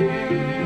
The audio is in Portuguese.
Música